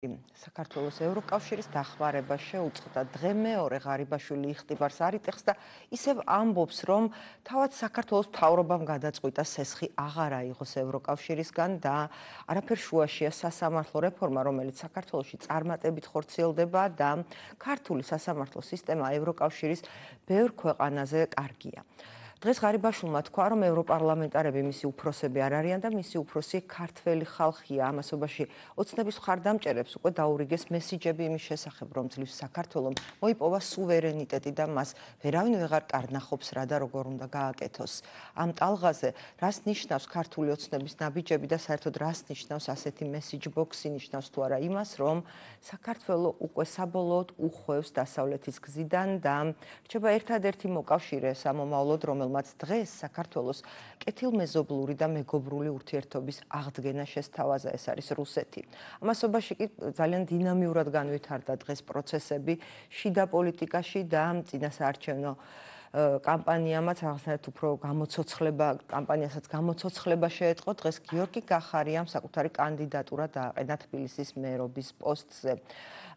საქართველოს ევროკავშირის დახმარება შეუწყდა. დღე მეორე ღარიბაშვილი იხტიბარს არიტეხს და ისევ ამბობს რომ თავად საქართველოს მთავრობამ გადაწყვიტა სესხი აღარ აიღოს ევროკავშირისგან და არაფერ შუაშია სასამართლო რეფორმა რომელიც საქართველოში წარმატებით ხორციელდება და ქართული სასამართლო სისტემა ევროკავშირის ბევრ ქვეყანაზე კარგია დღეს ღარიბაშვილმა თქვა, რომ ევროპარლამენტარები მისი უფროსები არ არიან და მისი უფროსი ქართველი ხალხია. ამასობაში ოცნების მხარდამჭერებს უკვე დაურიგეს მესიჯები იმის შესახებ, რომ ძლივს საქართველოს მოიპოვა სუვერენიტეტი და მას ვერავინ ვეღარ კარნახობს რა და როგორ უნდა გააკეთოს. ამ ტალღაზე რას ნიშნავს ქართული ოცნების ნაბიჯები და საერთოდ რას ნიშნავს ასეთი მესიჯ ბოქსი ნიშნავს თუ არა იმას, რომ საქართველოს უკვე საბოლოოდ უხვევს დასავლეთის გზიდან და რჩება ერთადერთი მოკავშირე სამომავლოდ, რომელიც რომელმაც დღეს საქართველოს კეთილმეზობლური და მეგობრული ურთიერთობის აღდგენა შესთავაზა ეს არის რუსეთი. ამასობაში კი ძალიან დინამიურად განვითარდა დღეს პროცესები შიდა პოლიტიკაში და წინასაარჩევნო კამპანიამაც რაღაცნაირად უფრო გამოცოცხლება კამპანიასაც გამოცოცხლება შეეწყო დღეს გიორგი გახარიამ საკუთარი კანდიდატურა დააყენა თბილისის მერობის პოსტზე.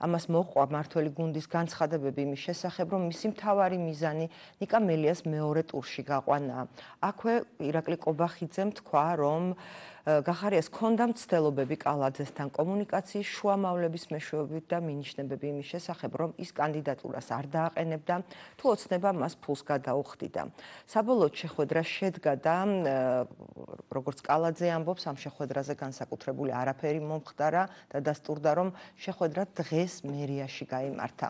ამას მოყვა მართველი გუნდის განცხადებები იმის შესახებ, რომ მისი მთავარი მიზანი ნიკა მელიას მეორე ტურში გაყვანა. აქვე ირაკლი კობახიძემ თქვა, რომ გახარიას ქონდა მცდელობები კალაძესთან კომუნიკაციის შუამავლების მეშვეობით და მინიშნებები იმის შესახებ, რომ ის კანდიდატურას არ დააყენებდა, თუ ოცნება მას ფულს გადაუხდიდა. საბოლოოდ შეხვედრა შედგა და როგორც კალაძე ამბობს, ამ შეხვედრაზე განსაკუთრებული არაფერი მომხდარა და დასტურდა, რომ შეხვედრა დღეს მერიაში გამართა.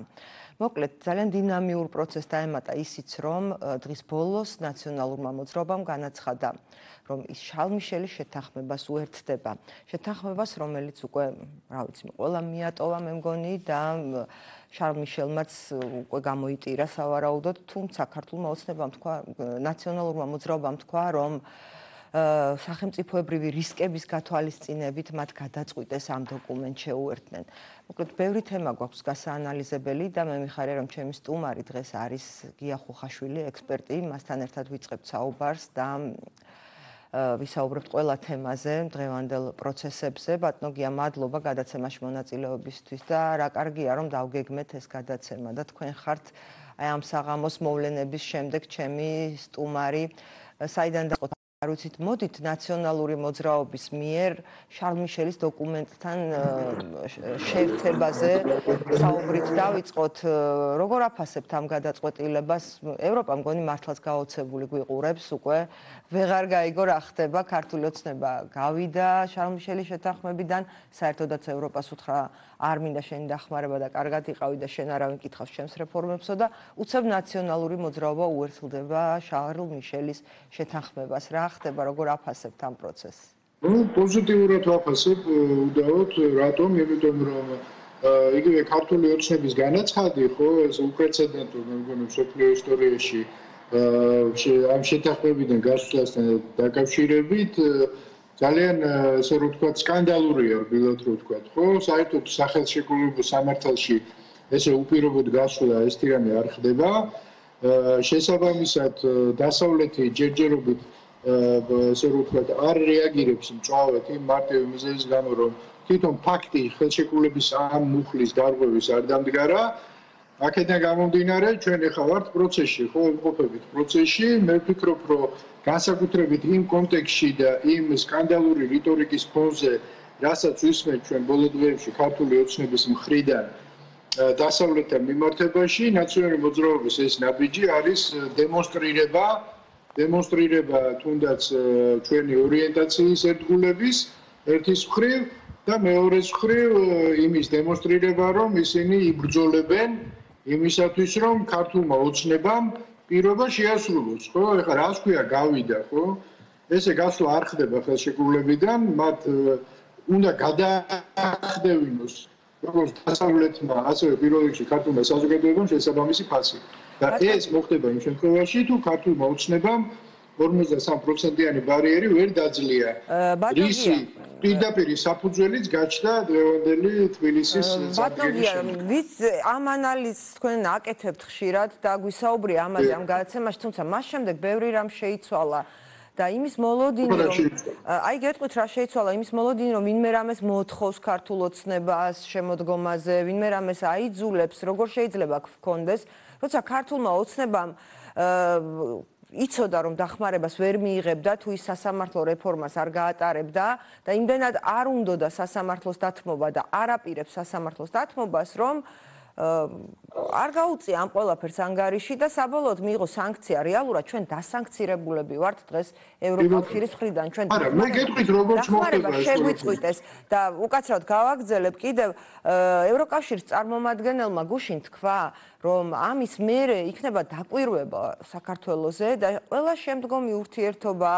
მოკლედ, ძალიან დინამიურ პროცესს დაემატა ისიც, რომ დღის ბოლოს ნაციონალურმა მოძრაობამ განაცხადა, რომ ის შალმიშელის შეთანხმებას უერთდება. შეთანხმებას, რომელიც უკვე, რა ვიცი, ყველა მიატოვა, მე მგონი და შალმიშელმაც უკვე გამოიტირა სავარაუდოდ, თუმცა საქართველოს მოძრაობამ თქვა, ნაციონალურმა მოძრაობამ თქვა, რომ სახელმწიფოებრივი რისკების გათვალისწინებით მათ გადაწყვიტეს ამ დოკუმენტს შეუერთდნენ. მოკლედ, ბევრი თემა გვაქვს გასაანალიზებელი და მე მიხარია რომ ჩემი სტუმარი დღეს არის გია ხუხაშვილი, ექსპერტი, მასთან ერთად ვიწყებთ საუბარს და ვისაუბრებთ ყველა თემაზე, დღევანდელ პროცესებზე. ბატონო გია, მადლობა გადაცემაში მონაწილეობისთვის და რა კარგია რომ დავგეგმეთ ეს გადაცემა და თქვენ ხართ აი ამ საღამოს მოვლენების შემდეგ ჩემი სტუმარი საიდან დაყოთ არ ვიცით, მოდით ნაციონალური მოძრაობის მიერ შარლ-მიშელის დოკუმენტთან შეერთებაზე საუბრით დავიწყოთ. როგორ აფასებთ ამ გადაწყვეტილებას? ევროპა მგონი მართლაც გაოცებული გვიყურებს უკვე. ვეღარ გაიგო რა ხდება, ქართული ოცნება გავიდა შარლ-მიშელის შეთანხმებიდან, საერთოდაც ევროპას უთხრა არ მინდა შენი დახმარება და კარგად იყავი და შენ არავინ კითხავს ჩემს რეფორმებსო და უცებ ნაციონალური მოძრაობა უერთლდება შარლ მიშელის შეთანხმებას. რა ხდება, როგორ აფასებთ ამ პროცესს? ну პოზიტიურად ვაფასებ უდავოდ რატომ? იმიტომ რომ იგივე ქართული ოცნების განაცხადი ხო ეს უპრეცედენტო მე მგონი მსოფლიო ისტორიაში ამ შეთანხმებიდან გასვლასთან დაკავშირებით ძალიან ესე რომ თქვა სკანდალურია ვბილოთ რომ თქვა ხო? საერთოდ სახელშეკრულებო სამართალში ესე უპირობოდ გასვლა ეს თირამი არ ხდება. შესაბამისად დასავლეთი ჯერჯერობით ესე რომ ვთქვა არ რეაგირებს მწვავედ იმ მარტივი მიზეზის გამო რომ თვითონ ფაქტი ხელშეკრულების ამ მუხლის დარღვევის არ დამდგარა. აქედან გამომდინარე ჩვენ ახლა ვართ პროცესში ხო ვიმყოფებით პროცესში. მე ვფიქრობ რომ განსაკუთრებით იმ კონტექსში და იმ სკანდალური რიტორიკის ფონზე რასაც ვისმენთ ჩვენ ბოლო დღეებში ქართული ოცნების მხრიდან დასავლეთთან მიმართებაში ნაციონალური მოძრაობის ეს ნაბიჯი არის დემონსტრირება დემონსტრირება თუნდაც ჩვენი ორიენტაციის ერთგულების ერთის მხრივ და მეორეს მხრივ იმის დემონსტრირება რომ ისინი იბრძოლებენ იმისათვის რომ ქართულმა ოცნებამ პირობა შეასრულოს ხო? ეხლა რა თქვია გავიდა ხო? ესე გასვლა არ ხდება ხელშეკრულებიდან მათ უნდა გადაახდევინოს როგორც დასავლეთმა ასევე პირველ რიგში ქართულმა საზოგადოებამ შესაბამისი ფასი და ეს მოხდება იმ შემთხვევაში თუ ქართულმა ოცნებამ 53%-იანი ბარიერი ვერ დაძლია. რისი პირდაპირ საფუძველიც გაჩნდა დღევანდელი თბილისის ბატონია, ვიც ამ ანალიზს თქვენ აკეთებთ ხშირად და გვისაუბრია ამაზე ამ გადაცემაში, თუმცა მას შემდეგ ბევრი რამ შეიცვალა. და იმის მოლოდინი რომ აი გეტყვით რა შეიცვალა იმის მოლოდინი რომ ვინმე რამეს მოთხოვს ქართულ ოცნებას შემოდგომაზე ვინმე რამეს აიძულებს როგორ შეიძლება გქონდეს როცა ქართულმა ოცნებამ იცოდა რომ დახმარებას ვერ მიიღებდა თუ ის სასამართლო რეფორმას არ გაატარებდა და იმდენად არ უნდოდა სასამართლოს დათმობა და არ აპირებს სასამართლოს დათმობას რომ არ გაუწია ამ ყველაფერს ანგარიში და საბოლოოდ მიიღო სანქცია. რეალურად ჩვენ დასანქცირებულები ვართ დღეს ევროკავშირის მხრიდან. ჩვენ არა მე გეტყვით როგორც მოხდება ეს შეგვიწყვიტეს და უკაცრავად გავაგზელებ კიდევ ევროკავშირის წარმომადგენელმა გუშინ თქვა რომ ამის მერე იქნება დაკვირვება საქართველოსზე და ყველა შემდგომი ურთიერთობა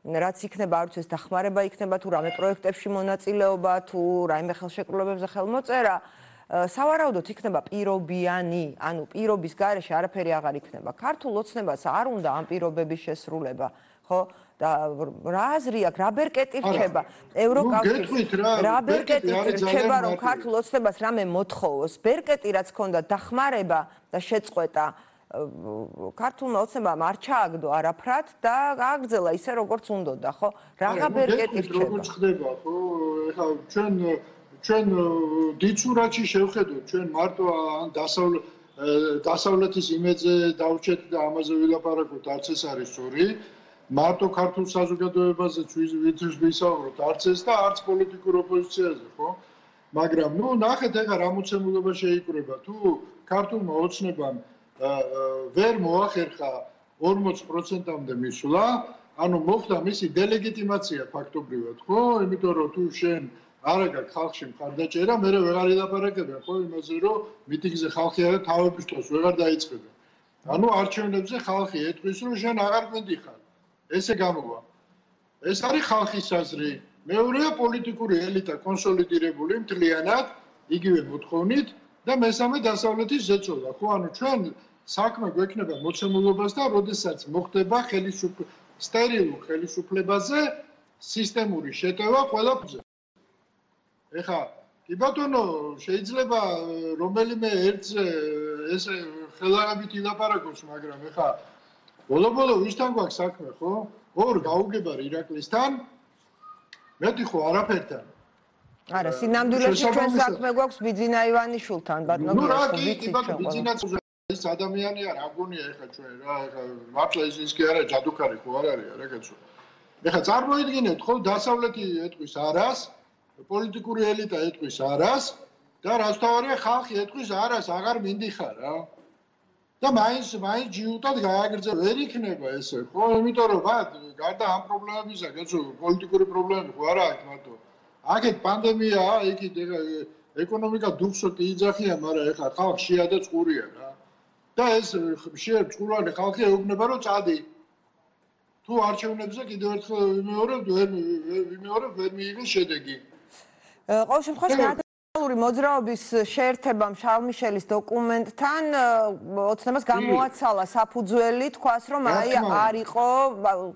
რაც იქნება არ ვიცი ეს დახმარება იქნება თუ რამე პროექტებში მონაწილეობა თუ რაიმე ხელშეკრულებებზე ხელმოწერა სავარაუდოდ იქნება პირობიანი, ანუ პირობის გარეშე არაფერი აღარ იქნება. ქართულ ოცნებას არ უნდა ამ პირობების შესრულება, ხო? და რა აზრი აქვს, რა ბერკეტი რჩება ევროკავშირის? რა ბერკეტი რჩება რომ ქართულ ოცნებას რამე მოთხოვოს? ბერკეტი რაც ქონდა დახმარება და შეწყვეტა ქართულმა ოცნებამ არ ჩააგდო არაფრად და გააგრძელა ისე როგორც უნდოდა, ხო? რაღა ბერკეტი რჩება? როგორც ხდება, ხო? ეხლა ჩვენ ჩვენ დიცურაჩი შევხედოთ. ჩვენ მარტო ან დასავლ დასავლეთის იმედზე დავრჩეთ და ამაზე ვილაპარაკოთ არც ეს არის სწორი. მარტო ქართულ საზოგადოებაზე ვითრის ვისაუბროთ არც ეს და არც პოლიტიკურ ოპოზიციაზე ხო? მაგრამ ნუ ნახეთ ეხა რა მოცემულობა შეიკრება. თუ ქართულმა ოცნებამ ვერ მოახერხა 40%-მდე მისვლა ანუ მოხდა მისი დელეგიტიმაცია ფაქტობრივად ხო? იმიტომ რომ თუ შენ არა გაქვს ხალხში მხარდაჭერა, მე ვეღარ ილაპარაკებენ ხო იმაზე, რომ მიტინგზე ხალხი არა თავების თავს ვეღარ დაიწყებენ. ანუ არჩევნებზე ხალხი ეთქვის, რომ შენ აღარ მიდიხარ. ესე გამოვა. ეს არის ხალხის აზრი. მეორეა პოლიტიკური ელიტა კონსოლიდირებული მთლიანად, იგივე მოთხოვნით და მესამე დასავლეთის ზეწოლა. ხო, ანუ ჩვენ საქმე გვექნება მოცემულობას და როდესაც მოხდება ხელისუფლება სტერილულ ხელისუფლებაზე სისტემური შეტევა ყველაფერზე. ეხა კი ბატონო შეიძლება რომელიმე ერთზე ეს ხელარებით ილაპარაკოს მაგრამ ეხა ბოლო-ბოლო ვისთან გვაქვს საქმე ხო? ორ გაუგებარ ირაკლისთან მეტი ხო არაფერთან. არა სინამდვილეში ჩვენ საქმე გვაქვს ბიძინა ივანიშვილთან ბატონო ნუ რა კი ბატონო ბიძინაც ეს ადამიანია რა გონია ეხა ჩვენ რა ეხა მართლა ის ის კი არა ჯადუქარი ხო არ არის რა კაცო? ეხა წარმოიდგინეთ ხო დასავლეთი ეთქვის არას პოლიტიკური ელიტა ეთქვის არას და რაც თავარია ხალხი ეთქვის არას აღარ მინდიხარ რა. და მაინც მაინც ჯიუტად გააგრძელ ვერ იქნება ესე ხო? იმიტომ რომ ბათ გარდა ამ პრობლემებისა კაცო პოლიტიკური პრობლემები ხო არა აქვს მარტო. აქეთ პანდემიაა იქით ეკონომიკა დუხსო კი იძახია მაგრამ ეხა ხალხი შეა და წყურია რა. და ეს შეა წყურვალი ხალხი ეუბნება რომ წადი. თუ არჩევნებზე კიდევ ერთხელ ვიმეორებ ვერ ვიმეორებ ვერ მიიღეს შედეგი ყოველ შემთხვევაში ნაციონალური მოძრაობის შეერთებამ შალმიშელის დოკუმენტთან ოცნებას გამოაცალა საფუძველი თქვას რომ აი არ იყო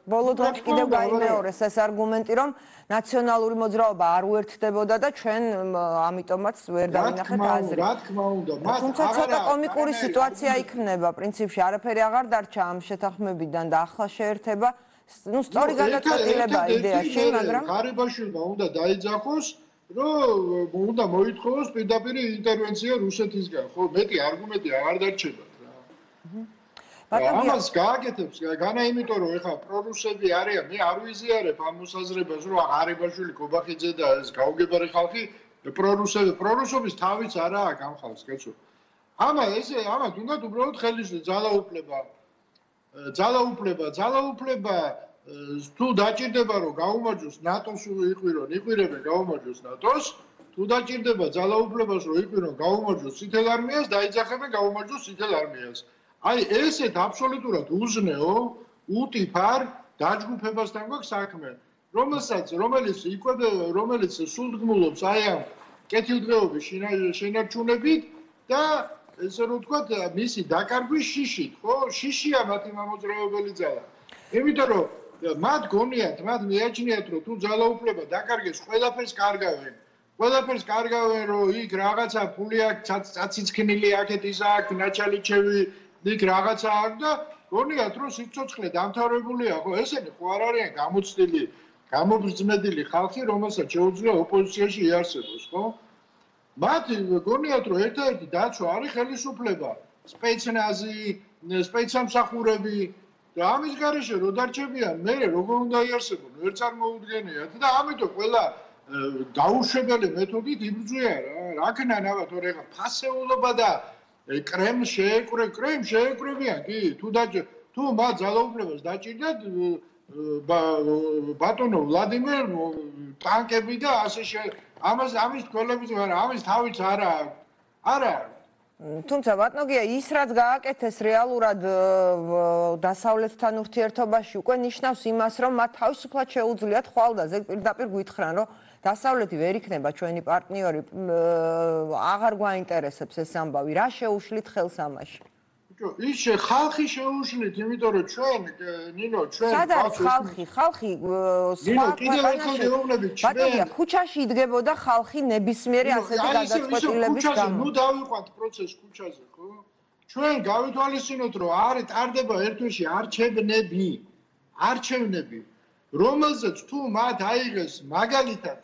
ბოლო დროს კიდევ გაიმეორეს ეს არგუმენტი რომ ნაციონალური მოძრაობა არ უერთდებოდა და ჩვენ ამიტომაც ვერ დავინახეთ აზრი. რა თქმა უნდა, მათ თუმცა ცოტა კომიკური სიტუაცია იქნება, პრინციპში. არაფერი აღარ დარჩა ამ შეთანხმებიდან და ახლა შეერთება ну სწორი გადაწყვეტილება იდეაში, მაგრამ გარიბაშვილმა უნდა დაიძახოს რომ უნდა მოითხოვოს პირდაპირ ინტერვენცია რუსეთისგან, ხო, მეტი არგუმენტი აღარ დარჩება რა. ამას გააკეთებს განა იმიტომ რომ ეხა პრორუსები არიან, მე არ ვიზიარებ ამ მოსაზრებას რომ აღარებაშვილი კობახიძე და ეს გაუგებარი ხალხი პრორუსები, პრორუსობის თავიც არა აქვს ამ ხალხს, კაცო. ამა ესე, ამა თუნდაც უბრალოდ ხელის ძალაუფლება. ძალაუფლება, ძალაუფლება თუ დაჭirdება რომ გაუმარჯოს ნატოს იყვირონ, იყვირებენ გაუმარჯოს ნატოს, თუ დაჭirdება ძალაუფლებას რომ იყვირონ, გაუმარჯოს ცითელ არმიას, დაიძახებენ გაუმარჯოს ცითელ არმიას. აი ესეთ აბსოლუტურად უზნეო, უტიფარ დაჯგუფებასთან გვაქვს საქმე, რომელსაც რომელიც იყვება, რომელიც სულდგმულობს აი ამ კეთილდღეობის შენარჩუნებით და ესე რომ ვთქვათ, მისი დაკარგვის შიშით, ხო? შიშია მათი მამოძრავებელი ძალა. იმიტომ რომ მათ გონიათ, მათ მიაჩნიათ, რომ თუ ძალაუფლება დაკარგეს, ყველაფერს კარგავენ. ყველაფერს კარგავენ, რომ იქ რაღაცა ფული აქვს, წაციცქნილი აქეთ ის აქვს, ნაჩალიჩევი, იქ რაღაცა აქვს და გონიათ რომ სიცოცხლე დამთავრებულია. ხო ესენი ხო არ არიან გამოცდილი გამობრძმედილი ხალხი რომელსაც შეუძლია ოპოზიციაში იარსებოს ხო? მათ გონიათ რომ ერთ-ერთი დაცვა არის ხელისუფლება. სპეცნაზი სპეცსამსახურები და ამის გარეშე რო დარჩებიან მე როგორ უნდა იარსებონ ვერ წარმოუდგენიათ და ამიტომ ყველა გაუშვებელი მეთოდით იბრძვია რა რაკნან ალბათ ორ ეხა ფასეულობა და კრემ შეეკრე კრემ შეეკრებიან. კი თუ და თუ მა ძალაუფლებას დაჭირდათ ბატონო ვლადიმერ ტანკები და ასე შე ამას ამის თქოლების არა ამის თავიც არა. არა თუმცა ბატონოგია ის რაც გააკეთეს რეალურად დასავლეთთან ურთიერთობაში უკვე ნიშნავს იმას რომ მათ თავისუფლად შეუძლიათ ხვალდაზე პირდაპირ გვითხრან რომ დასავლეთი ვერ იქნება ჩვენი პარტნიორი აღარ გვაინტერესებს ეს ამბავი. რა შეუშლით ხელს ამაში ბიჭო ის ხალხი შეუშლით იმიტომ რომ ჩვენ ნინო ჩვენ სადაც ხალხი? ხალხი სხვა ქვეყანაში ბატონია ქუჩაში იდგებოდა ხალხი ნებისმიერი ასეთი გადაწყვეტილების გამო. ნუ დავიყვანთ პროცესს ქუჩაზე ხო? ჩვენ გავითვალისწინოთ რომ არის ტარდება ერთვეში არჩევნები არჩევნები რომელზეც თუ მათ აიღეს მაგალითად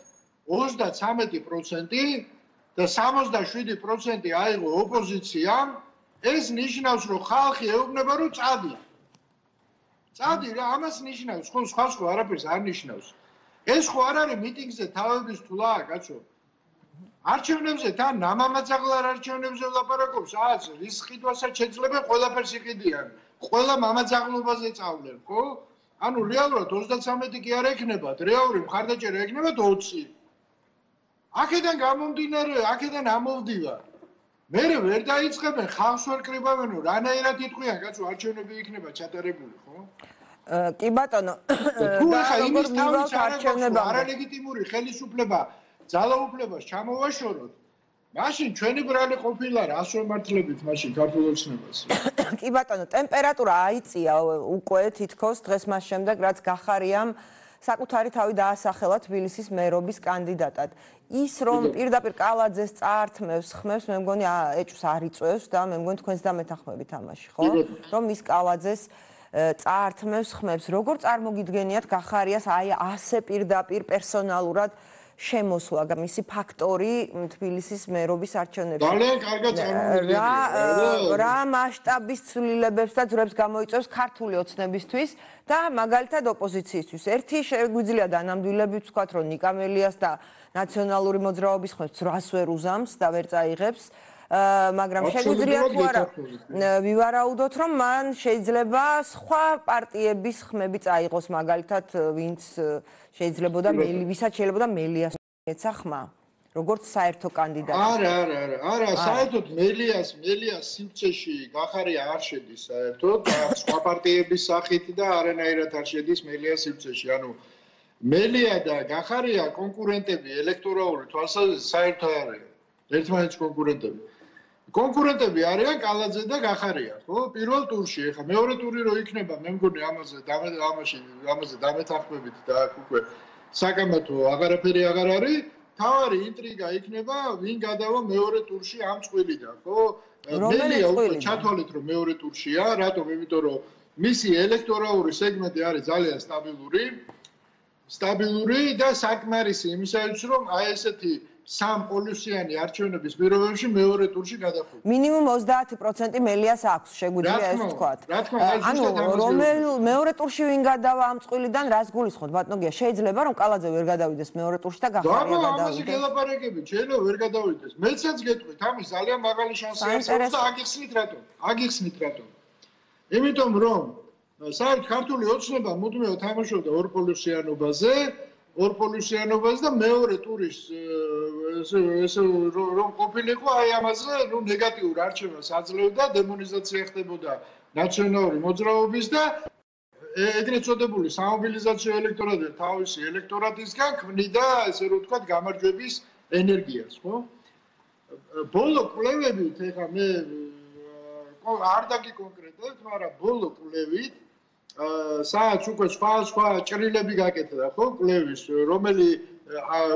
33% და 67% აიღო ოპოზიციამ, ეს ნიშნავს, რომ ხალხი ეუბნება, რომ წადი. წადი რა, ამას ნიშნავს, ხო, სხვა სხვა არაფერს არ ნიშნავს. ეს ხო არ არის მიტინგზე თავების თულა, კაცო. არჩევნებზე თან ნამამაძაღლარ არჩევნებზე ვლაპარაკობს, ას რის ხიდვასაც შეიძლება ყველაფერს იყიდიან. ყველა მამაძაღლობაზე წავლენ, ხო? ანუ რეალურად 33 კი არ ექნებათ, რეალური მხარდაჭერა ექნებათ 20. აქედან გამომდინარე, აქედან ამოვდივარ. მე ვერ დაიწყებენ ხალხს ვერ კრიბავენო, რანაირად იტყვიან, კაცო, არჩევნები იქნება ჩატარებული, ხო? კი ბატონო, თუ ახლა იმის თავის არჩევნება არალეგიტიმური ხელისუფლება ძალაუფლებას ჩამოვაშოროთ, მაშინ ჩვენი ბრალი ყოფილა რას ვემართლებით მაშინ ქართულ ოცნებას? კი ბატონო, ტემპერატურა აიწია უკვე თითქოს დღეს მას შემდეგ რაც გახარიამ საკუთარი თავი დაასახელა თბილისის მერობის კანდიდატად. ის რომ პირდაპირ კალაძეს წაართმევს, ხმევს, მე მგონი ეჭვს არ იწევს და მე მგონი თქვენს დამეთანხმებით ამაში, ხო? რომ ის კალაძეს წაართმევს, ხმევს, როგორ წარმოგიდგენიათ გახარიას აი ასე პირდაპირ პერსონალურად შემოსვლა და მისი ფაქტორი თბილისის მერობის არჩევნებში. ძალიან კარგად წარმოგიდგენია. რა რა მასშტაბის ცვლილებებს და ძრებს გამოიწვევს ქართული ოცნებისთვის და მაგალითად ოპოზიციისთვის. ერთი შეგვიძლია დანამდვილებით ვთქვათ, რომ ნიკამელიას და ნაციონალური მოძრაობის ხმებს რას ვერ უზამს და ვერ წაიღებს. მაგრამ შეგვიძლია თუ არა ვივარაუდოთ რომ მან შეიძლება სხვა პარტიების ხმები წაიღოს მაგალითად ვინც შეიძლებოდა მელი ვისაც შეიძლება მელიას ეცა ხმა როგორც საერთო კანდიდატი. არა არა არა არა საერთოდ მელიას მელიას სივრცეში გახარია არ შედის საერთოდ სხვა პარტიების სახით და არანაირად არ შედის მელიას სივრცეში. ანუ მელია და გახარია კონკურენტები ელექტორალური თვალსაზრისით საერთოდ არის ერთმანეთს კონკურენტები კონკურენტები არიან კალაძე და გახარია, ხო? პირველ ტურში, ეხა მეორე ტური რო იქნება, მე მგონი ამაზე ამაში ამაზე დამეთანხმებით და აქ უკვე საკამათო აღარაფერი აღარ არის. თავარი ინტრიგა იქნება, ვინ გადავა მეორე ტურში ამ წვილიდან, ხო? მელია უკვე ჩათვალეთ რომ მეორე ტურშია, რატომ? იმიტომ რომ მისი ელექტორალური სეგმენტი არის ძალიან სტაბილური. სტაბილური და საკმარისი იმისათვის რომ აი ესეთი სამ პოლუსიანი არჩევნების პირობებში მეორე ტურში გადახვდება. მინიმუმ 30% მელიას აქვს, შეგვიძლია ეს ვთქვათ. ანუ რომელ მეორე ტურში ვინ გადავა ამ წვილიდან, რას გულისხმობთ, ბატონოგია? შეიძლება რომ კალაძე ვერ გადავიდეს მეორე ტურში და გახარია გადავიდეს. და ამაზე გელაპარაკები, შეიძლება ვერ გადავიდეს. მეცაც გეტყვით, ამის ძალიან მაღალი შანსი არის და აგიხსნით რატომ? აგიხსნით რატომ? იმიტომ რომ საერთოდ ქართული ოცნება მუდმივად თამაშობდა ორ პოლუსიანობაზე. ორ პოლუსიანობას და მეორე ტურის ეს რომ ყოფილიყო აი ამაზე რომ ნეგატიურ არჩევანს აძლევდა დემონიზაცია ხდებოდა ნაციონალური მოძრაობის და ეგრეთ წოდებული სამობილიზაციო ელექტორატი თავისი ელექტორატისგან ქმნიდა ესე რომ ვთქვათ გამარჯვების ენერგიას ხო? ბოლო კვლევებით ეხა მე არ დაგი კონკრეტულად მაგრამ ბოლო კვლევით სააც უკვე სხვა სხვა ჭრილები გაკეთდა ხო კლევის რომელი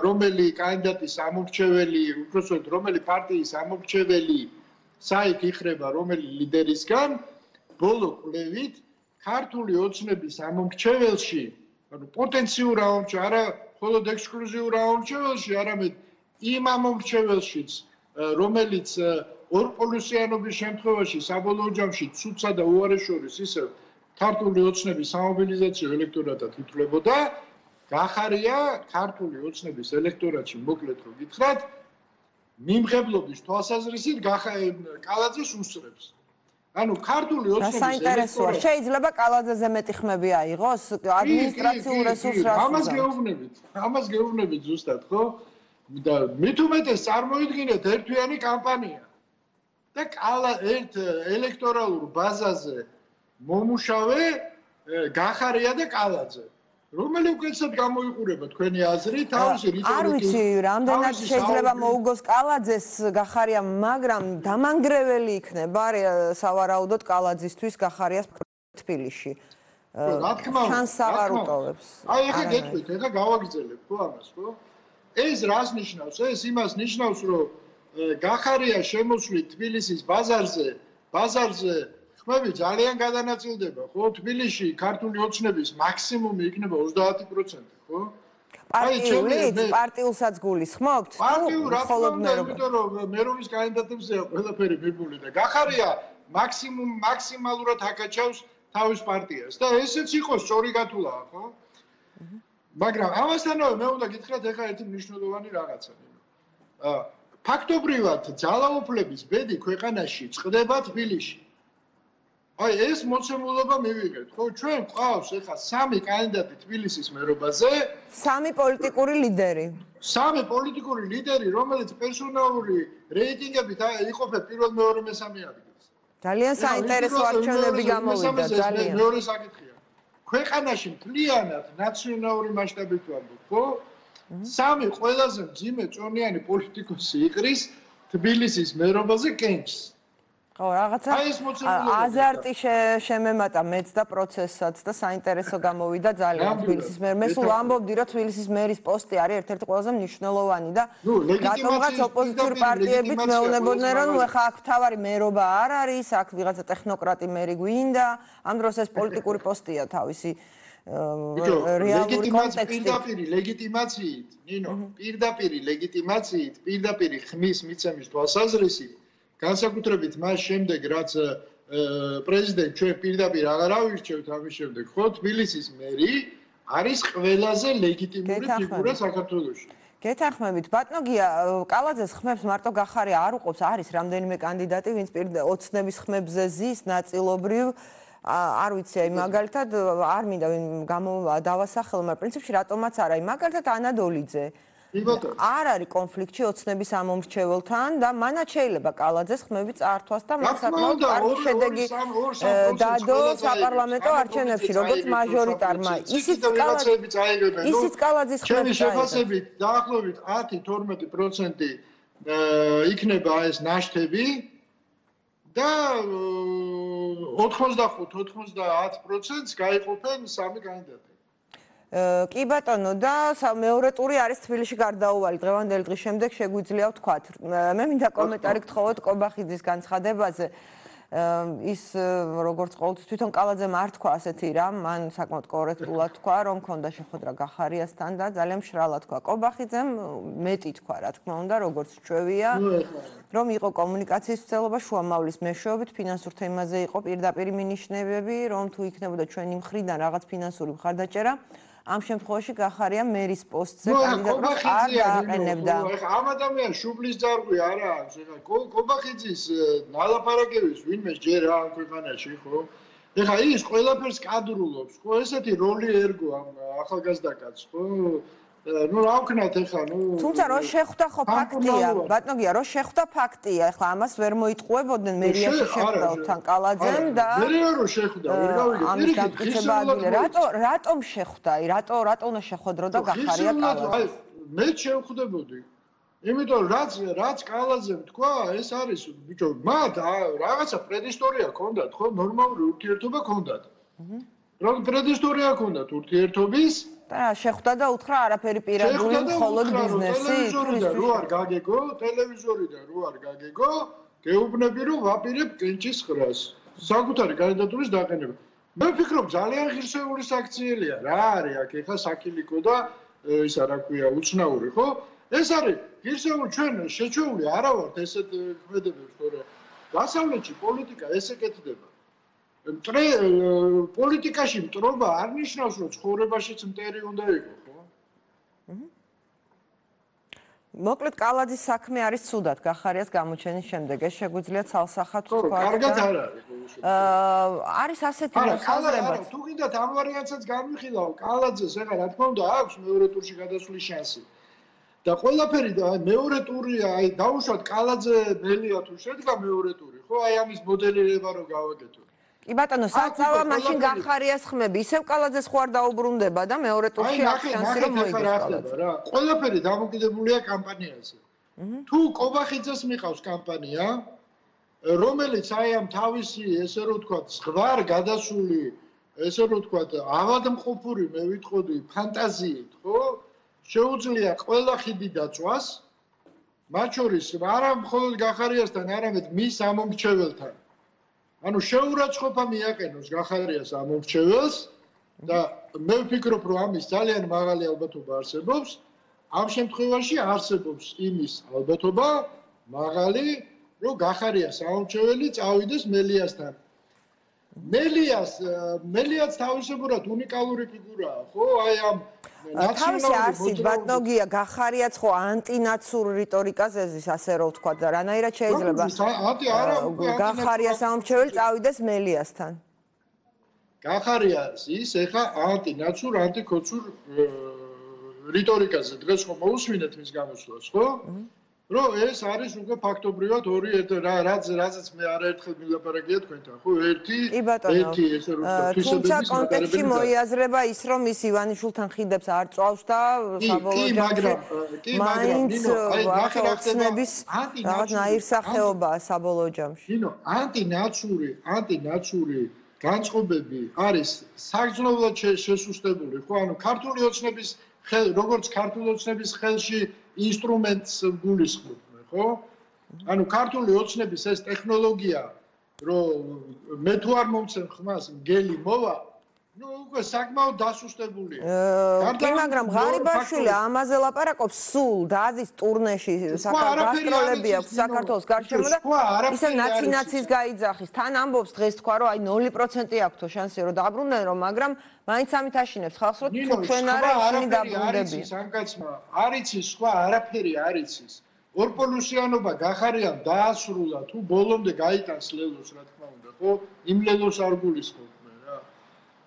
რომელი კანდიდატის ამორჩეველი უბრალოდ რომელი პარტიის ამორჩეველი საით იხრება რომელი ლიდერისგან ბოლო კვლევით ქართული ოცნების ამომრჩეველში, ანუ პოტენციურ ამომრჩევ, არა მხოლოდ ექსკლუზიურ ამომრჩეველში, არამედ იმ ამომრჩეველშიც, რომელიც ორპოლუსიანობის შემთხვევაში საბოლოო ჯამში ცუცა და უარეშორის ისევ ქართული ოცნების სამობილიზაციო ელექტორატად ითვლებოდა, გახარია ქართული ოცნების ელექტორატში მოკლედ რო გითხრათ, მიმღებლობის თვალსაზრისით კალაძეს უსწრებს. ანუ ქართული ოცნების საინტერესოა, შეიძლება კალაძეზე მეტი ხმები აიღოს ადმინისტრაციულ რესურსს რას ამას გეუბნებით, ამას გეუბნებით ზუსტად, ხო? და მით უმეტეს წარმოიდგინეთ ერთვიანი კამპანია. და კალა ერთ ელექტორალურ ბაზაზე მომუშავე გახარია და კალაძე. რომელი უკეთესად გამოიყურება თქვენი აზრი თავისი რიტორიკის არ ვიცი რამდენად შეიძლება მოუგოს კალაძეს გახარია მაგრამ დამანგრეველი იქნება სავარაუდოდ კალაძისთვის გახარიას თბილისში. რა თქმა უნდა შანს აღარ უტოვებს. აი ახლა გეტყვით ახლა გავაგრძელებ ხო ამას ხო? ეს რას ნიშნავს? ეს იმას ნიშნავს რომ გახარია შემოსვლი თბილისის ბაზარზე ბაზარზე ხმები ძალიან გადანაწილდება, ხო? თბილისში ქართული ოცნების მაქსიმუმი იქნება 30%, ხო? პარტიული, პარტიულსაც გულისხმობთ? პარტიულ ხოლოდ მე რომ მე რომის კანდიდატებზეა ყველაფერი მიბული და გახარია მაქსიმუმ მაქსიმალურად აკაჩავს თავის პარტიას და ესეც იყო სწორი გათვლაა, ხო? მაგრამ ამასთანავე მე უნდა გითხრათ ახლა ერთი მნიშვნელოვანი რაღაცა. აა ფაქტობრივად ძალაუფლების ბედი ქვეყანაში წყდება თბილისში. აი ეს მოცემულობა მივიღეთ. ხო, ჩვენ ყავს ახლა სამი კანდიდატი თბილისის მერობაზე, სამი პოლიტიკური ლიდერი. სამი პოლიტიკური ლიდერი, რომელიც პერსონალური რეიტინგებით იყოფა პირველ, მეორე, მესამე ადგილს. ძალიან საინტერესო არჩევნები გამოვიდა, ძალიან. მეორე საკითხია. ქვეყანაში მთლიანად ნაციონალური მასშტაბით ვამბობ, ხო? სამი ყველაზე ძიმე წონიანი პოლიტიკოსი იყრის თბილისის მერობაზე კენჭს. ხო, რაღაცა აზარტი შემემატა მეც და პროცესსაც და საინტერესო გამოვიდა ძალიან თბილისის მერ. მე სულ ამბობდი, რომ თბილისის მერის პოსტი არის ერთ-ერთი ყველაზე მნიშვნელოვანი და რატომღაც ოპოზიციურ პარტიებიც მეუბნებოდნენ, რომ ახლა აქ თავარი მერობა არ არის, აქ ვიღაცა ტექნოკრატი მერი გვინდა, ამ დროს ეს პოლიტიკური პოსტია თავისი რეალური კონტექსტი. პირდაპირი ლეგიტიმაციით, ნინო, პირდაპირი ლეგიტიმაციით, პირდაპირი ხმის მიცემის თვალსაზრისით განსაკუთრებით მას შემდეგ რაც პრეზიდენტ ჩვენ პირდაპირ აღარ ავირჩევთ ამის შემდეგ ხო თბილისის მერი არის ყველაზე ლეგიტიმური ფიგურა საქართველოში. გეთანხმებით. ბატონგია კალაძეს ხმებს მარტო გახარი არ უყობს არის რამდენიმე კანდიდატი ვინც ოცნების ხმებზე ზის ნაწილობრივ არ ვიცი აი მაგალითად არ მინდა ვინ გამო დავასახელო მაგრამ პრინციპში რატომაც არა. აი მაგალითად ანადოლიძე არ არის კონფლიქტი ოცნების ამომრჩეველთან და მანაც შეიძლება კალაძეს ხმები წართვას და მას საკმაოდ კარგი შედეგი დადო საპარლამენტო არჩევნებში როგორც მაჟორიტარმა ისიც კალაძეები წაიღებენ ისიც კალაძის ხმები ჩემი შეფასებით დაახლოებით 10-12% იქნება ეს ნაშთები და 85-90%-ს გაიყოფენ სამი კანდიდატი კი ბატონო და მეორე ტური არის თბილისში გარდაუვალი. დღევანდელი დღის შემდეგ შეგვიძლია ვთქვათ. მე მინდა კომენტარი გთხოვოთ კობახიძის განცხადებაზე. ის როგორც ყოველთვის თვითონ კალაძემ არ თქვა ასეთი რამ მან საკმაოდ კორექტულად თქვა რომ ქონდა შეხვედრა გახარიასთან და ძალიან მშრალად თქვა. კობახიძემ მეტი თქვა რა თქმა უნდა როგორც ჩვევია რომ იყო კომუნიკაციის ცდელობა შუამავლის მეშვეობით ფინანსურ თემაზე იყო პირდაპირ მინიშნებები რომ თუ იქნებოდა ჩვენი მხრიდან რაღაც ფინანსური მხარდაჭერა ამ შემთხვევაში გახარია მერის პოსტზე კანდიდატურას არ დააყენებდა. ამ ადამიანს შუბლის ძარღვი არა აქვს. ეხა კობახიძის ნალაპარაკების ვინმე ჯერა ამ ქვეყანაში, ხო? ეხა ის ყველაფერს კადრულობს, ხო? ესეთი როლი ერგო ამ ახალგაზრდა კაცს, ხო? ну რა ვქნათ ახლა ну თუმცა რო შეხვდა ხო ფაქტია ბატონგია რო შეხვდა ფაქტია ახლა ამას ვერ მოიტყუებოდნენ მერიაში შეხვდაოთან კალაძემ და მე რო შეხვდა ვერ გავიგე ამის დამტკიცება ადგილე რატო რატომ შეხვდა აი რატო რატო უნდა შეხვედრო და გახარია კალაძე მე შევხვდებოდი იმიტომ რაც რაც კალაძემ თქვა ეს არის ბიჭო მათ რაღაცა პრედისტორია ქონდათ ხო ნორმალური ურთიერთობა ქონდათ რა პრედისტორია ქონდათ ურთიერთობის და შეხვდა და უთხრა არაფერი პირადული მხოლოდ ბიზნესი ტელევიზორიდან რო არ გაგეგო ტელევიზორიდან რო არ გაგეგო გეუბნები რომ ვაპირებ კენჭის ხრას საკუთარი კანდიდატურის დაყენება. მე ვფიქრობ ძალიან ღირსეული საქციელია რა არის აქ ეხა საკილიკო და ისა რა ქვია უცნაური ხო? ეს არის ღირსეული ჩვენ შეჩეული არა ვართ ესეთ ქმედებებს თორე დასავლეთში პოლიტიკა ესე კეთდება. მტრე პოლიტიკაში მტრობა არ ნიშნავს რომ ცხოვრებაშიც მტერი უნდა იყოს ხო? მოკლედ კალაძის საქმე არის ცუდად გახარიას გამოჩენის შემდეგ ეს შეგვიძლია ცალსახად თქვა. ხო, კარგად არ არის. აა არის ასეთი მოსაზრება. თუ გინდათ ამ ვარიანტსაც განვიხილავ, კალაძეს ეხლა რა თქმა უნდა აქვს მეორე ტურში გადასვლის შანსი. და ყველაფერი და მეორე ტურია, აი დაუშვათ კალაძე მელია თუ შედგა მეორე ტური, ხო? აი ამის მოდელირება რო გავაკეთო. კი ბატონო, საწავა მაშინ გახარიას ხმები. ისევ კალაძეს ხო არ დაუბრუნდება და მეორე ტურში აქვს შანსი რომ მოიგოს კალაძე. რა, ყველაფერი დამოკიდებულია კამპანიაზე. თუ კობახიძეს მიყავს კამპანია, რომელიც აი ამ თავისი, ესე რომ ვთქვათ, ზღვარ გადასული, ესე რომ ვთქვათ, ავადმყოფური მე ვიტყოდი ფანტაზიით, ხო? შეუძლია ყველა ხიდი დაწვას, მათ შორის არა მხოლოდ გახარიასთან, არამედ მის ამომრჩეველთან. ანუ შეურაცხყოფა მიაყენოს გახარიას ამ მომრჩეველს და მე ვფიქრობ რომ ამის ძალიან მაღალი ალბათობა არსებობს. ამ შემთხვევაში არსებობს იმის ალბათობა მაღალი რომ გახარიას ამომრჩეველი წავიდეს მელიასთან. მელიას მელიაც თავისებურად უნიკალური ფიგურაა ხო? აი ამ თავისი არსით ბატონგია გახარიაც ხო ანტინაცურ რიტორიკას ეზის ასე რომ ვთქვა და რანაირად შეიძლება ანტი არა გახარიას ამჩეველი წავიდეს მელიასთან. გახარიას ის ეხა ანტინაცურ ანტიკოცურ რიტორიკაზე. დღეს ხო მოусვინეთ მის გამოსვლას ხო რომ ეს არის უკვე ფაქტობრივად ორი რა რაც რაზეც მე არაერთხელ მილაპარაკია თქვენთან ხო? ერთი ერთი ესე რომ თუმცა კონტექსტში მოიაზრება ის რომ ის ივანიშვილთან ხიდებს არ წავს და საბოლოო კი მაგრამ კი მაგრამ ნინო აი ნახე რა ხდება რაღაც ნაირსახეობა საბოლოო ჯამში. ნინო ანტინაცური ანტინაცური განწყობები არის საგრძნობლად შესუსტებული ხო? ანუ ქართული ოცნების ხელ როგორც ქართული ოცნების ხელში ინსტრუმენტს გულისხმობ, ხო? ანუ ქართული ოცნების ეს ტექნოლოგია, რომ მე თუ არ მომცემ ხმას, გელი მოვა, ну უკვე საკმაოდ დასუსტებულია. კი, მაგრამ ღარიბაშვილი ამაზე ლაპარაკობს სულ დაზის ტურნეში საქართველოსები აქვს საქართველოს გარშემო და ისე ნაცინაცის გაიძახის. თან ამბობს დღეს თქვა რომ აი 0% აქვს შანსი რომ დაბრუნდნენ რომ მაგრამ მაინც ამით აშინებს ხალხს რომ თუ ჩვენ არა ისინი დაბრუნდები. სანგაცმა არიცი სხვა არაფერი არიცის. ორპოლუსიანობა გახარია დაასრულა თუ ბოლომდე გაიტანს ლელოს რა თქმა უნდა ხო? იმ ლელოს არ გულისხმობ.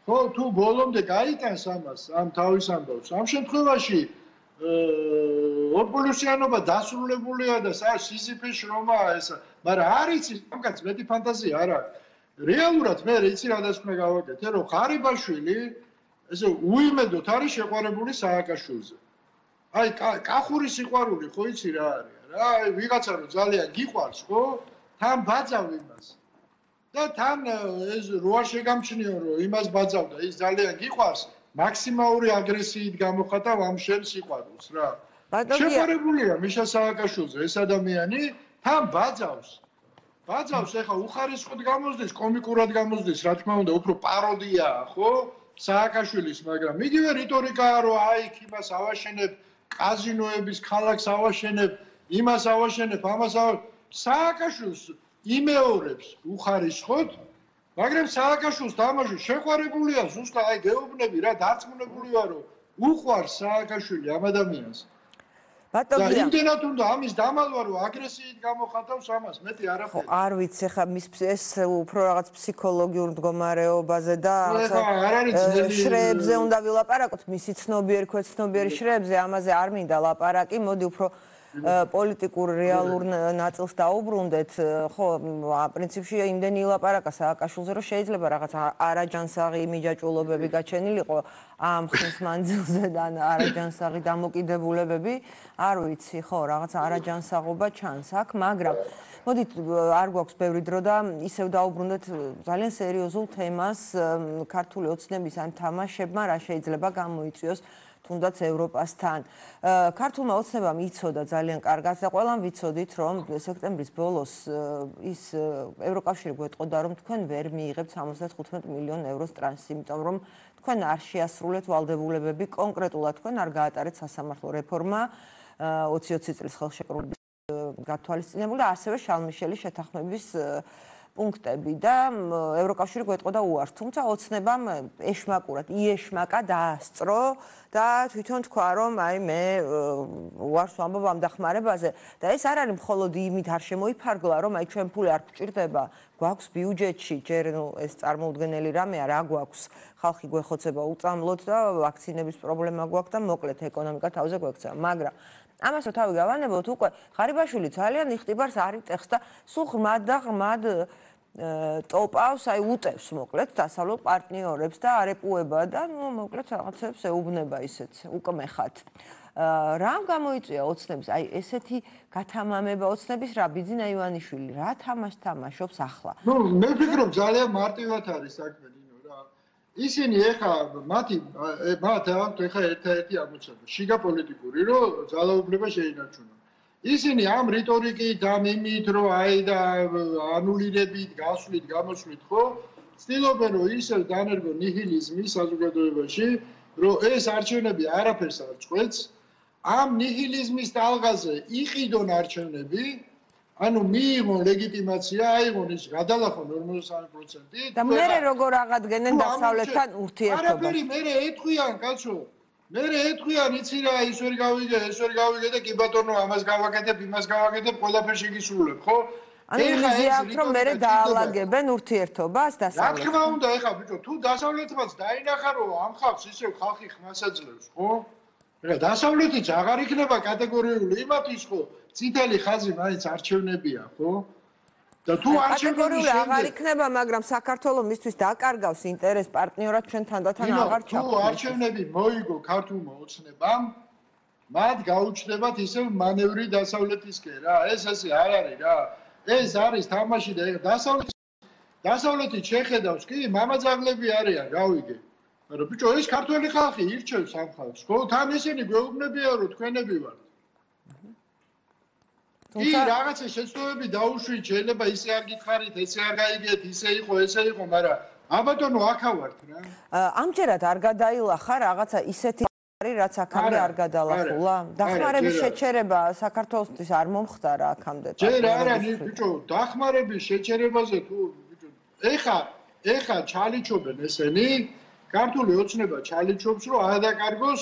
ხო თუ ბოლომდე გაიტანს ამას ამ თავის ამბავს. ამ შემთხვევაში ორპოლუსიანობა დასრულებულია და სა სიზიფის შრომაა ეს მაგრამ არის ის ამკაც მეტი ფანტაზია არა რეალურად მე რიცი რა დასკვნა გავაკეთე რომ ხარიბაშვილი ესე უიმედოდ არის შეყვარებული სააკაშვილზე. აი კახური სიყვარული ხო იცი რა არის? რა აი ვიღაცა რომ ძალიან გიყვარს ხო? თან ბაძავ იმას და თან ეს როა შეგამჩნიო რომ იმას ბაძავდა ის ძალიან გიყვარს მაქსიმალური აგრესიით გამოხატავ ამ შენ სიყვარულს რა. შეფარებულია მიშა სააკაშვილზე ეს ადამიანი თან ბაძავს ბაძავს ეხა უხარისხოდ გამოსდის კომიკურად გამოსდის რა თქმა უნდა უფრო პაროდიაა ხო? სააკაშვილის მაგრამ იგივე რიტორიკაა რომ აი იმას ავაშენებ კაზინოების ქალაქს ავაშენებ იმას ავაშენებ ამას სააკაშვილს იმეორებს უხარისხოდ მაგრამ სააკაშვილს თამაში შეყვარებულია ზუსტად აი გეუბნები რა დარწმუნებული ვარ რომ უყვარს სააკაშვილი ამ ადამიანს. ბატონო და იმდენად უნდა ამის დამალვა რომ აგრესიით გამოხატავს ამას. მეტი არაფერი ხო არ ვიცი ხა მის ეს უფრო რაღაც ფსიქოლოგიურ მდგომარეობაზე და შრეებზე უნდა ვილაპარაკოთ. მისი ცნობიერი ქვეცნობიერი შრეებზე ამაზე არ მინდა ლაპარაკი. მოდი უფრო პოლიტიკურ რეალურ ნაწილს დაუბრუნდეთ, ხო, პრინციპში იმდენი ლაპარაკა სააკაშვილზე, რომ შეიძლება რაღაც არაჯანსაღი მიჯაჭულობები გაჩენილიყო ამ ხნის მანძილზე და არაჯანსაღი დამოკიდებულებები, არ ვიცი, ხო, რაღაც არაჯანსაღობა ჩანს აქ, მაგრამ მოდით არ გვაქვს ბევრი დრო და ისევ დაუბრუნდეთ ძალიან სერიოზულ თემას ქართული ოცნების ან თამაშებმა რა შეიძლება გამოიწვიოს თუნდაც ევროპასთან. ქართულმა ოცნებამ იცოდა ძალიან კარგად და ყველამ ვიცოდით, რომ სექტემბრის ბოლოს ის ევროკავშირი გვეტყოდა, რომ თქვენ ვერ მიიღებთ 75 მილიონ ევროს ტრანსი, იმიტომ რომ თქვენ არ შეასრულეთ ვალდებულებები, კონკრეტულად თქვენ არ გაატარეთ სასამართლო რეფორმა 20-20 წლის ხელშეკრულების გათვალისწინებული და ასევე შალმიშელის შეთანხმების პუნქტები და ევროკავშირი გვეტყოდა უარს. თუმცა ოცნებამ ეშმაკურად, იეშმაკა დაასწრო და თვითონ თქვა, რომ აი მე უარს ვამბობ ამ დახმარებაზე და ეს არ არის მხოლოდ იმით არ შემოიფარგლა, რომ აი ჩვენ ფული არ გვჭირდება, გვაქვს ბიუჯეტში, ჯერ ნუ ეს წარმოუდგენელი რამეა, რა გვაქვს, ხალხი გვეხოცება უწამლოდ და ვაქცინების პრობლემა გვაქვს და მოკლედ ეკონომიკა თავზე გვექცევა, მაგრამ ამას რო თავი გავანებოთ უკვე ღარიბაშვილი ძალიან იხტიბარს არიწეხს და სულ ღმად და ღმად ტოპავს, აი უტევს მოკლედ დასავლურ პარტნიორებს და არეპუება და ნუ მოკლედ რაღაცებს ეუბნება ისეთ უკმეხად. რამ გამოიწვია ოცნების, აი ესეთი გათამამება ოცნების რა ბიძინა ივანიშვილი რა თამაშ თამაშობს ახლა? ნუ მე ვფიქრობ ძალიან მარტივად არის საქმე ნინო რა. ისინი ეხა მათი მათ აქვთ ეხა ერთ-ერთი ამოცანა, შიგა პოლიტიკური, რომ ძალაუფლება შეინარჩუნონ. ისინი ამ რიტორიკით, ამ იმით, რომ აი და ანულირებით, გასვლით, გამოსვლით, ხო? ცდილობენ რომ ისევ დანერგო ნიჰილიზმი საზოგადოებაში, რომ ეს არჩევნები არაფერს არ წყვეტს. ამ ნიჰილიზმის ტალღაზე იყიდონ არჩევნები, ანუ მიიღონ ლეგიტიმაცია, აიღონ ის გადალახონ 53%. და მე როგორ აღადგენენ დასავლეთთან ურთიერთობას? არაფერი მე ეთქვიან, კაცო. მე ეთქვიან იცი რა ის ვერ გავიგე ეს ვერ გავიგე და კი ბატონო ამას გავაკეთებ იმას გავაკეთებ ყველაფერში გისრულებ ხო? ანუ იმიზია აქვს რომ მე დაალაგებენ ურთიერთობას დასავლეთთან რა თქმა უნდა ეხა ბიჭო თუ დასავლეთმაც დაინახა რომ ამ ხალხს ისევ ხალხი ხმას აძლევს ხო? ეხა დასავლეთიც აღარ იქნება კატეგორიული იმათის ხო? ციტელი ხაზი მაინც არჩევნებია ხო და თუ არჩევნები აღარ იქნება, მაგრამ საქართველოს მისთვის დაკარგავს ინტერეს პარტნიორად ჩვენ თანდათან აღარ ჩაგვხდება. თუ არჩევნები მოიგო ქართულმა ოცნებამ, მათ გაუჩნდებათ ისევ მანევრი დასავლეთისკენ რა. ეს ასე არ არის რა. ეს არის თამაში და დასავლეთ დასავლეთი შეხედავს კი, მამაძაღლები არიან, გავიგე. მაგრამ ბიჭო, ეს ქართველი ხალხი ირჩევს ამ ხალხს. ხო, თან ისინი გვეუბნებიან რომ თქვენები ვართ. კი რაღაცა შეცდომები დაუშვით შეიძლება ისე არ გითხარით ესე არ გაიგეთ ისე იყო ესე იყო მაგრამ აბატონო აქავართ რა. ამჯერად არ გადაილახა რაღაცა ისეთი არის რაც აქამდე არ გადალახულა დახმარების შეჩერება საქართველოსთვის არ მომხდარა აქამდე ჯერ არა ბიჭო დახმარების შეჩერებაზე თუ ბიჭო ეხა ეხა ჩალიჩობენ ესენი. ქართული ოცნება ჩალიჩობს რომ აადაკარგოს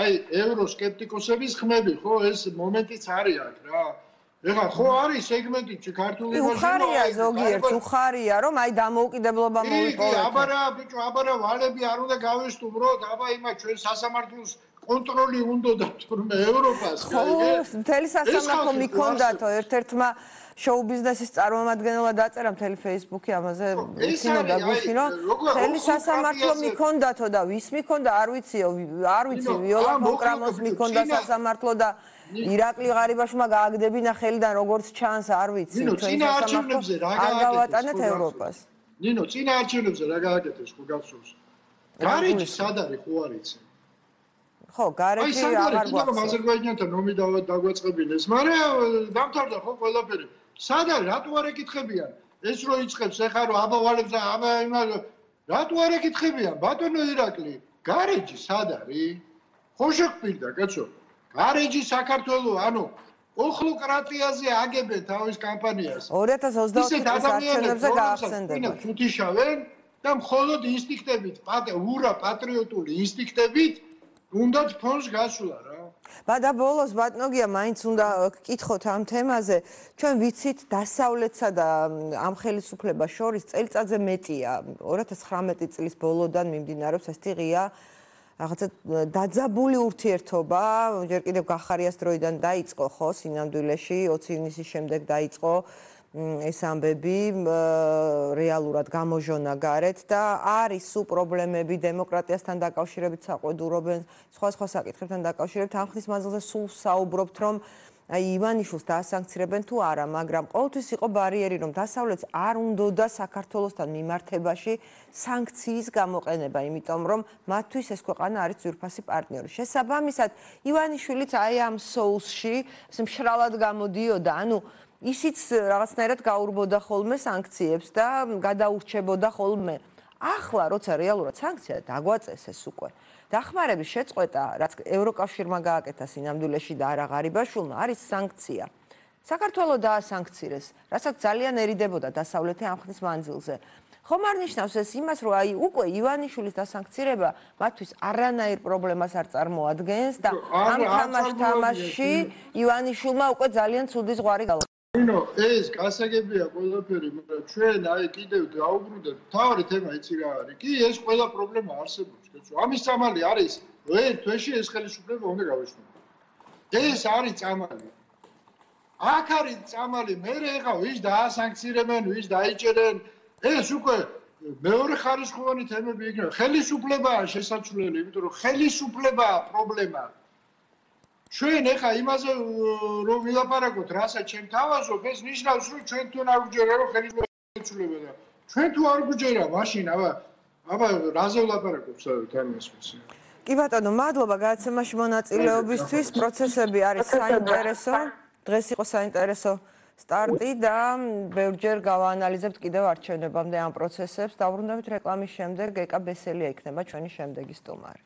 აი ევროსკეპტიკოსების ხმები ხო ეს მომენტიც არის აქ რა ეხა ხო არის სეგმენტი ქართული ვერსია? უხარია ზოგიერთ უხარია რომ აი დამოუკიდებლობა მოვიპოვოთ კი აბარა ბიჭო აბარა ვალები არ უნდა გავესტუმროთ აბა იმა ჩვენ სასამართლოს კონტროლი უნდა და თურმე ევროპას ხო მთელი სასამართლო მიქონდათო ერთ-ერთმა შოუ ბიზნესის წარმომადგენელად დაწერა მთელი ფეისბუქი ამაზე ისინი დაგუშინო. მთელი სასამართლო მიქონდათო და ვის მიქონდა არ ვიციო არ ვიცი ვიოლა მოკრამოს მიქონდა სასამართლო და ირაკლი ღარიბაშმა გააგდებინა ხელიდან როგორც ჩანს არ ვიცი. ჩვენ სასამართლოზე რა გავატანეთ ევროპას. ნინო წინა არჩევნებზე რა გააკეთეს ხო გახსოვს გარეჯი სად არის ხო არ იცი ხო გარეჯი აღარ გვაქვს აზერბაიჯანთან ომი დაგვაწყებინეს. მაგრამ დამთავრდა ხო ყველაფერი. სად არის რატო არ ეკითხებიან? ეს რო იწખებს ეხა რო აბავალებს და აბა იმა რატო არ ეკითხებიან? ბატონო ირაკლი გარეჯი სად არის ხო შეგვიდა კაცო გარეჯი საქართველოს ანუ ოხლოკრატიაზე აგებენ თავის კამპანიას. 2024 წლის არჩევნებზე გაახსენდება. ფუთიშავენ და მხოლოდ ინსტინქტებით პატე ურა პატრიოტული ინსტინქტებით უნდათ ფონს გასვლა რა. ბადა ბოლოს ბატნოგია მაინც უნდა გკითხოთ ამ თემაზე. ჩვენ ვიცით დასავლეთსა და ამ ხელისუფლებას შორის წელიწადზე მეტია. 2019 წლის ბოლოდან მიმდინარეობს ეს ტიღია რაღაცა დაძაბული ურთიერთობა, ჯერ კიდევ გახარიას დროიდან დაიწყო ხო სინამდვილეში 20 ივნისის შემდეგ დაიწყო ეს ამბები რეალურად გამოჟონა გარეთ და არის სულ პრობლემები დემოკრატიასთან დაკავშირებით საყვედურობენ სხვა სხვა საკითხებთან დაკავშირებით ამ ხნის მანძილზე სულ საუბრობთ რომ ივანიშვილს დაასანქცირებენ თუ არა, მაგრამ ყოველთვის იყო ბარიერი, რომ დასავლეთს არ უნდოდა საქართველოსთან მიმართებაში სანქციის გამოყენება, იმიტომ რომ მათთვის ეს ქვეყანა არის ძვირფასი პარტნიორი. შესაბამისად ივანიშვილიც აი ამ სოუსში მშრალად გამოდიოდა, ანუ ისიც რაღაცნაირად გაურბოდა ხოლმე სანქციებს და გადაურჩებოდა ხოლმე. ახლა, როცა რეალურად სანქცია დაგვაწესეს უკვე, დახმარების შეწყვეტა, რაც ევროკავშირმა გააკეთა სინამდვილეში და არა ღარიბაშულმა, არის სანქცია. საქართველოს დაასანქცირეს, რასაც ძალიანერიდებოდა დასავლეთი ამხნის მანძილზე. ხომ არ ნიშნავს ეს იმას, რომ აი უკვე ივანიშვილის დასანქცირება მათთვის არანაირ პრობლემას არ წარმოადგენს და ამ თამაშში ივანიშვილმა უკვე ძალიან ცუდი ზღვარი გაუხსნა. ნო ეს გასაგებია ყველაფერი მაგრამ ჩვენ აი კიდევ დაუბრუნდეთ თავი თემა იცი რა არის? კი ეს ყველა პრობლემა არსებობს კაცო ამის წამალი არის ვერ თვეში ეს ხელისუფლება უნდა გავიშნო ეს არის წამალი. აქ არის წამალი მე ეხა ვის დაასანქცირებენ ვის დაიჭერენ. ეს უკვე მეორე ხარისხოვანი თემები იქნება. ხელისუფლებაა შესაძლებელი იმიტომ რომ ხელისუფლებაა პრობლემა ჩვენ ეხა იმაზე რომ ვილაპარაკოთ, რასაც ჩემ თავაზობ, ეს ნიშნავს, რომ ჩვენ თუ არ გვჯერა, რომ ხელისუფლება და ჩვენ თუ არ გვჯერა, მაშინ აბა აბა რაზე ვილაპარაკობ თემას ეს? კი ბატონო, მადლობა გადაცემაში მონაწილეობისთვის. პროცესები არის საინტერესო. დღეს იყო საინტერესო სტარტი და ბევრჯერ გავაანალიზებთ კიდევ არჩევნებამდე ამ პროცესებს. დავრუნდებით რეკლამის შემდეგ, ეკა ბესელია იქნება ჩვენი შემდეგი სტუმარი.